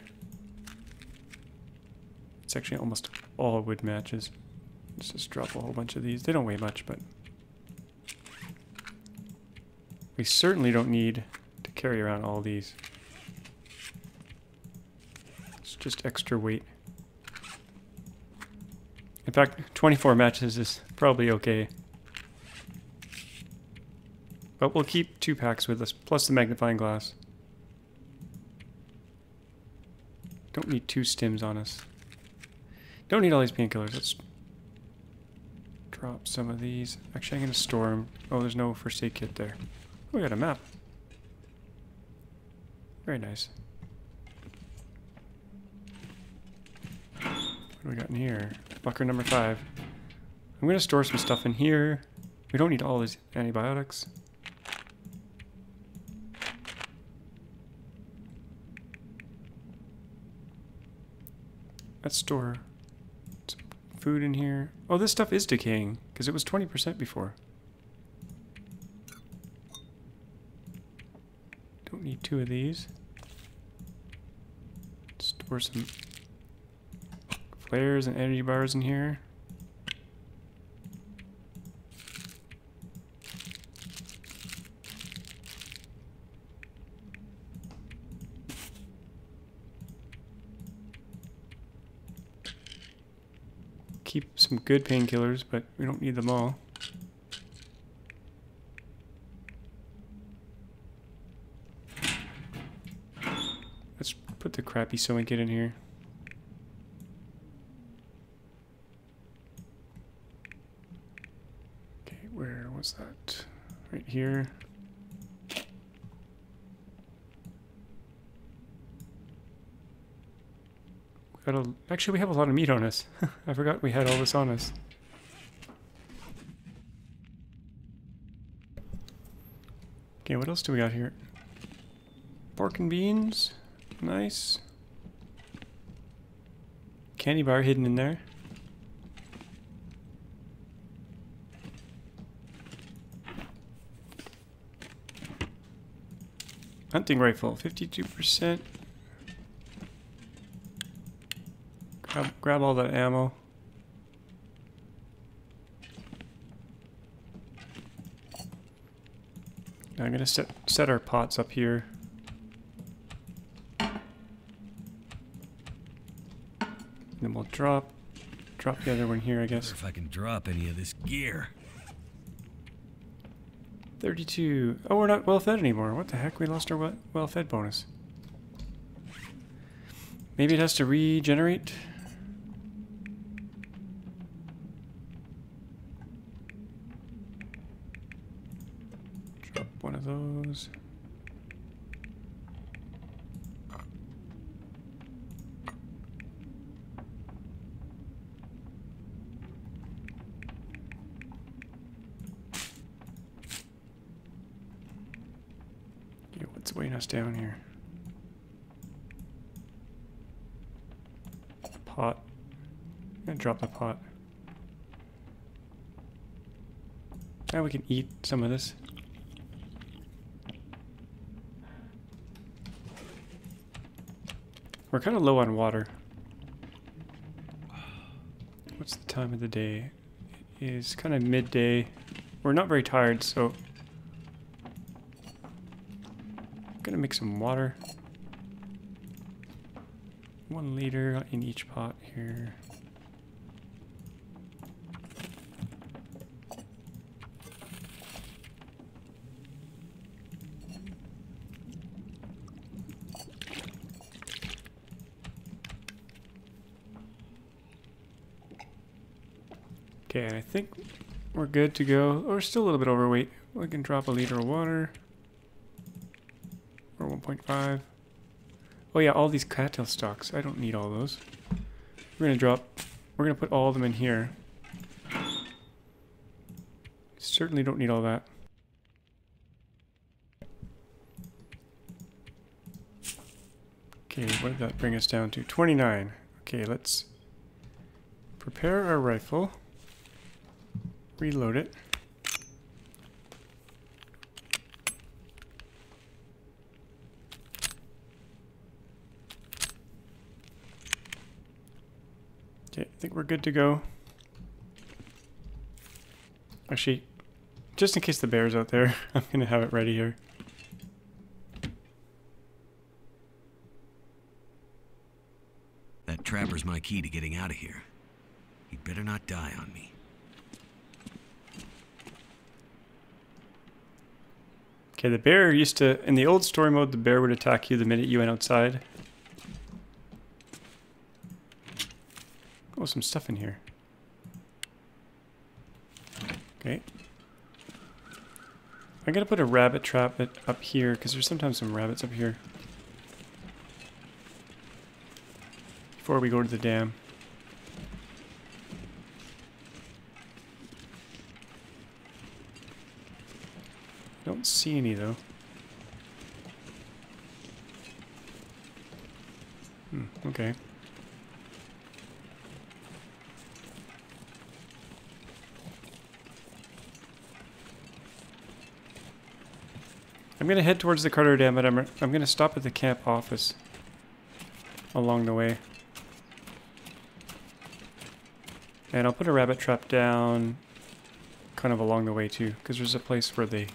It's actually almost all wood matches. Let's just drop a whole bunch of these. They don't weigh much, but we certainly don't need to carry around all these. Just extra weight. In fact, 24 matches is probably okay. But we'll keep two packs with us, plus the magnifying glass. Don't need two stims on us. Don't need all these painkillers. Let's drop some of these. Actually, I'm going to store them. Oh, there's no first aid kit there. Oh, we got a map. Very nice. What do we got in here? Bucker number five. I'm going to store some stuff in here. We don't need all these antibiotics. Let's store some food in here. Oh, this stuff is decaying because it was 20% before. Don't need two of these. Store some flares and energy bars in here. Keep some good painkillers, but we don't need them all. Let's put the crappy sewing kit in here. Here. Got a, actually, we have a lot of meat on us. *laughs* I forgot we had all this on us. Okay, what else do we got here? Pork and beans. Nice. Candy bar hidden in there. Hunting rifle, 52%. Grab, grab all that ammo. Now I'm gonna set set our pots up here. Then we'll drop drop the other one here, I guess. guess. if I can drop any of this gear. 32. Oh, we're not well fed anymore. What the heck? We lost our we- well fed bonus. Maybe it has to regenerate. Drop one of those. Weighing us down here? Pot. I'm gonna drop the pot. Now we can eat some of this. We're kind of low on water. What's the time of the day? It is kind of midday. We're not very tired, so gonna make some water. One liter in each pot here. Okay, I think we're good to go. We're still a little bit overweight. We can drop a liter of water. Or 1.5. Oh yeah, all these cattail stalks. I don't need all those. We're gonna drop. We're gonna put all of them in here. Certainly don't need all that. Okay, what did that bring us down to? 29. Okay, let's prepare our rifle. Reload it. Think we're good to go. Actually, just in case the bear's out there, *laughs* I'm gonna have it ready here. That trapper's my key to getting out of here. He'd better not die on me. Okay, the bear used to, in the old story mode, the bear would attack you the minute you went outside. Oh, some stuff in here. Okay. I'm gonna put a rabbit trap up here, because there's sometimes some rabbits up here. Before we go to the dam. Don't see any though. Hmm, okay. I'm going to head towards the Carter Dam, but I'm, I'm going to stop at the camp office along the way. And I'll put a rabbit trap down kind of along the way too, because there's a place where they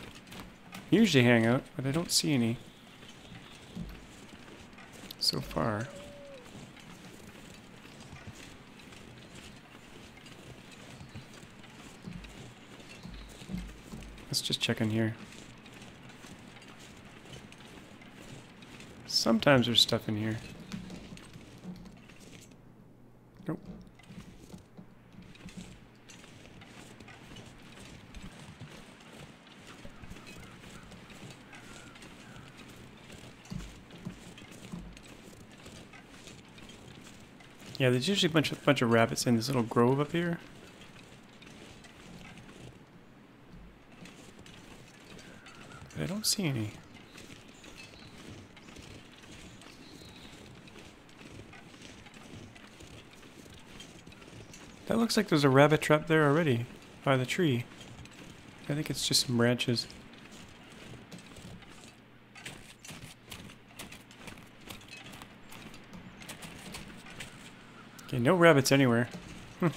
usually hang out, but I don't see any so far. Let's just check in here. Sometimes there's stuff in here. Nope. Yeah, there's usually a bunch of bunch of rabbits in this little grove up here. But I don't see any. That looks like there's a rabbit trap there already by the tree. I think it's just some branches. Okay, no rabbits anywhere. Hmm.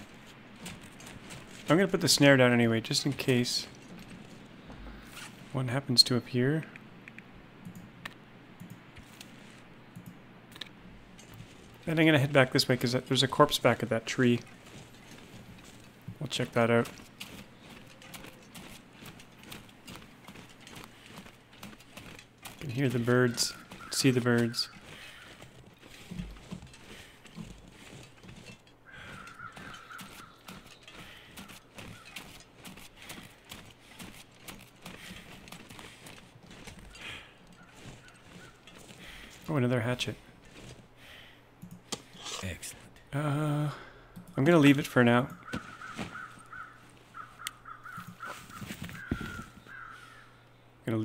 I'm gonna put the snare down anyway, just in case one happens to appear. Then I'm gonna head back this way because there's a corpse back at that tree. We'll check that out. You can hear the birds, see the birds. Oh, another hatchet. Excellent. Uh, I'm gonna leave it for now.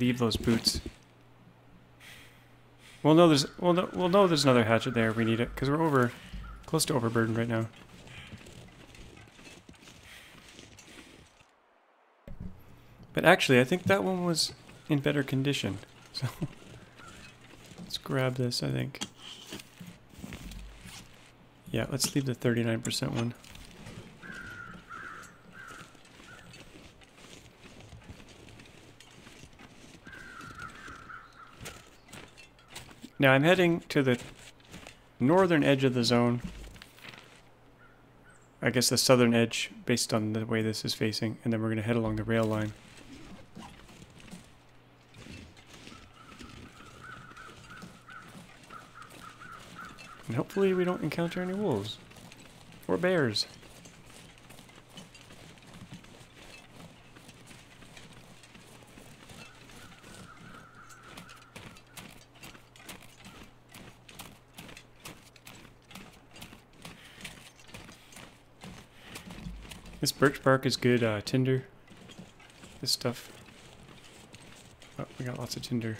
Leave those boots. Well, no, there's we'll know, we'll there's another hatchet there we need it because we're over close to overburden right now. But actually, I think that one was in better condition. *laughs* So let's grab this. I think. Yeah, let's leave the 39% one. Now I'm heading to the northern edge of the zone. I guess the southern edge based on the way this is facing, and then we're going to head along the rail line. And hopefully we don't encounter any wolves. Or bears. Birch bark is good uh, tinder. This stuff. Oh, we got lots of tinder.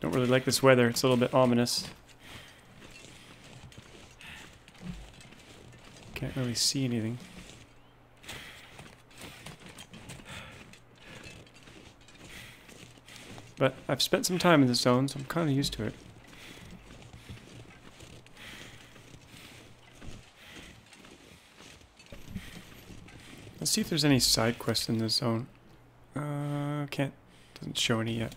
Don't really like this weather. It's a little bit ominous. Can't really see anything. But I've spent some time in this zone, so I'm kind of used to it. Let's see if there's any side quests in this zone. Uh, can't, doesn't show any yet.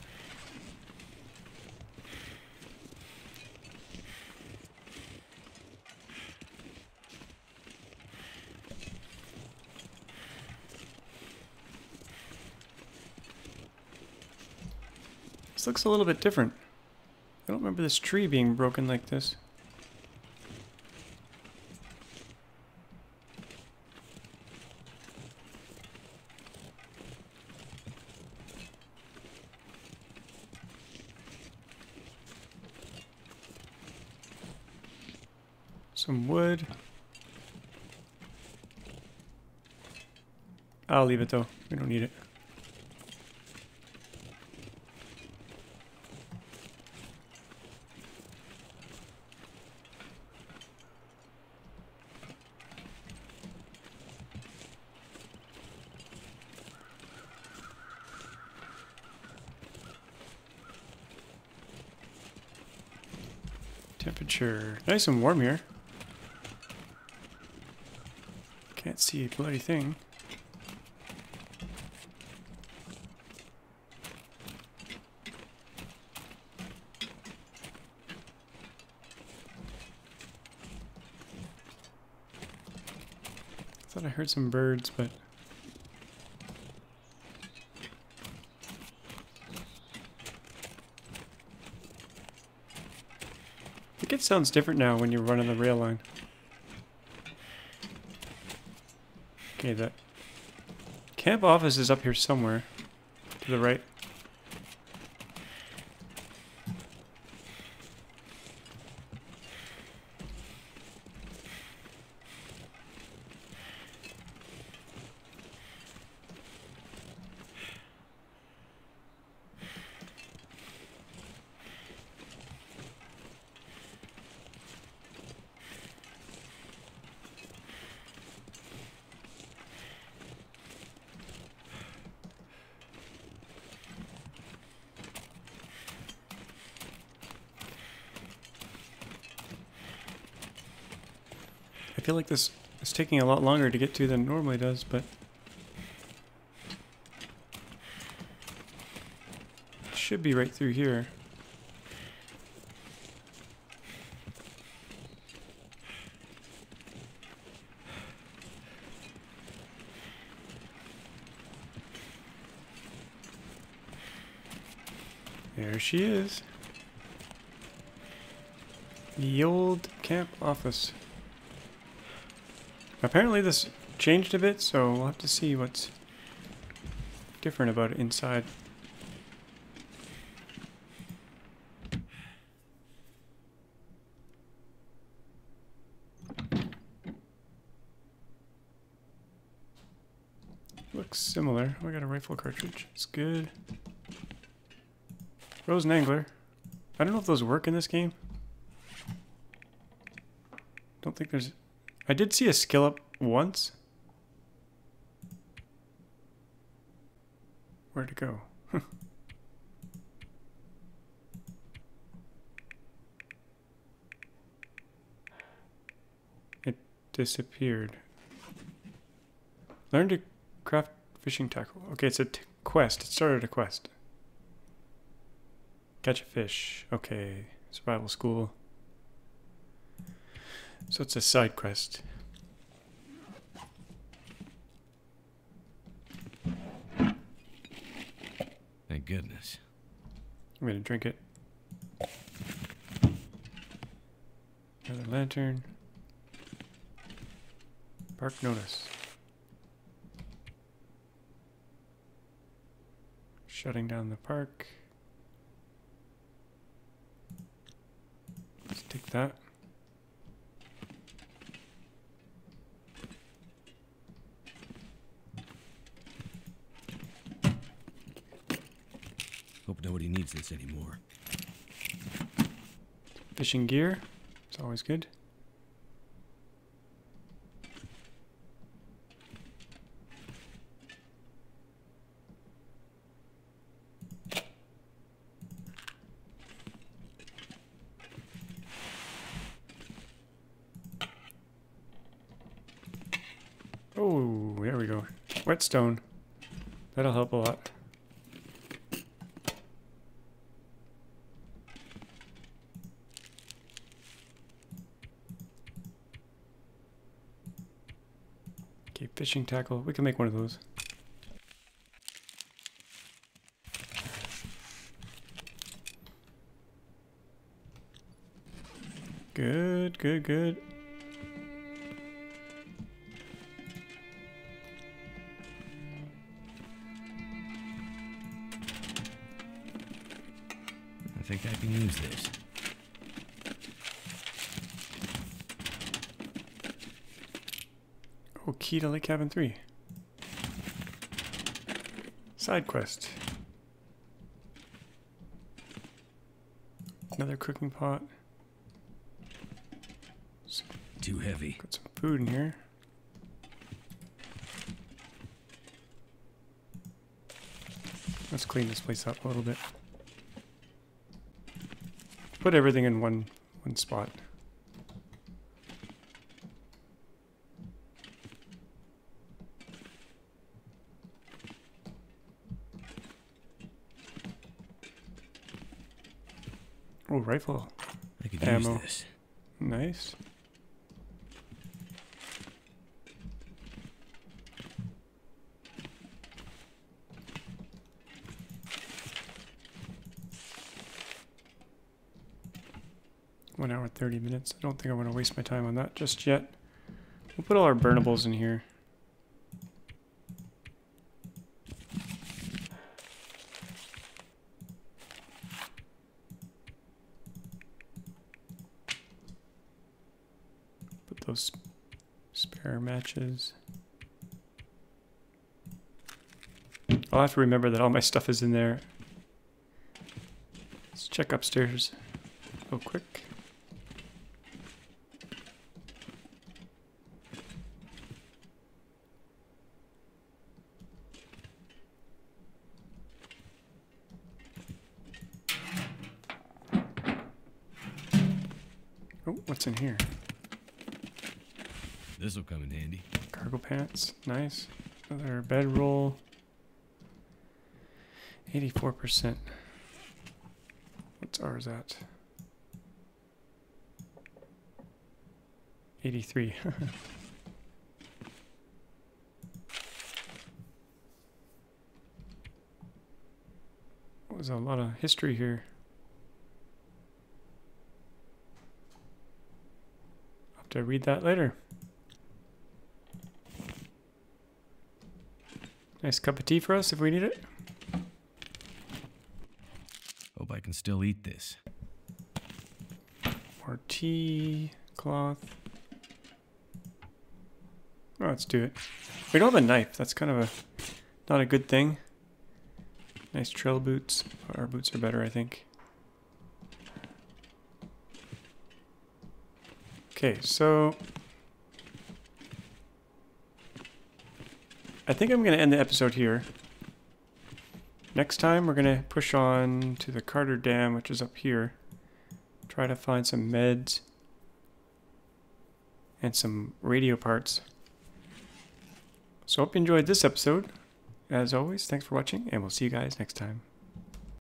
Looks a little bit different. I don't remember this tree being broken like this. Some wood. I'll leave it though. We don't need it. temperature? Nice and warm here. Can't see a bloody thing. Thought I heard some birds, but sounds different now when you're running the rail line. Okay, that camp office is up here somewhere to the right. I feel like this is taking a lot longer to get to than it normally does, but should be right through here. There she is. The old camp office. Apparently this changed a bit, so we'll have to see what's different about it inside. Looks similar. Oh, I got a rifle cartridge. It's good. Rose and Angler. I don't know if those work in this game. Don't think there's I did see a skill up once. Where'd it go? *laughs* it disappeared. Learn to craft fishing tackle. Okay, it's a quest. It started a quest. Catch a fish. Okay. Survival school. So it's a side quest. Thank goodness. I'm gonna drink it. Another lantern. Park notice. Shutting down the park. Let's take that. Hope nobody needs this anymore. Fishing gear. It's always good. Oh, there we go. Whetstone. That'll help a lot. Fishing tackle. We can make one of those. Good, good, good. Key to Lake Cabin 3. Side quest. Another cooking pot. Too heavy. Got some food in here. Let's clean this place up a little bit. Put everything in one one spot. rifle I could ammo. Use this. Nice. One hour 30 minutes. I don't think I want to waste my time on that just yet. We'll put all our burnables in here. Matches. I'll have to remember that all my stuff is in there. Let's check upstairs real quick. Pants, nice. Another bedroll. 84%. What's ours at? 83. *laughs* was a lot of history here. I'll have to read that later. Nice cup of tea for us if we need it. Hope I can still eat this. More tea, cloth. Oh, let's do it. We don't have a knife. That's kind of a not a good thing. Nice trail boots. Our boots are better, I think. Okay, so I think I'm going to end the episode here. Next time, we're going to push on to the Carter Dam, which is up here. Try to find some meds and some radio parts. So hope you enjoyed this episode. As always, thanks for watching, and we'll see you guys next time.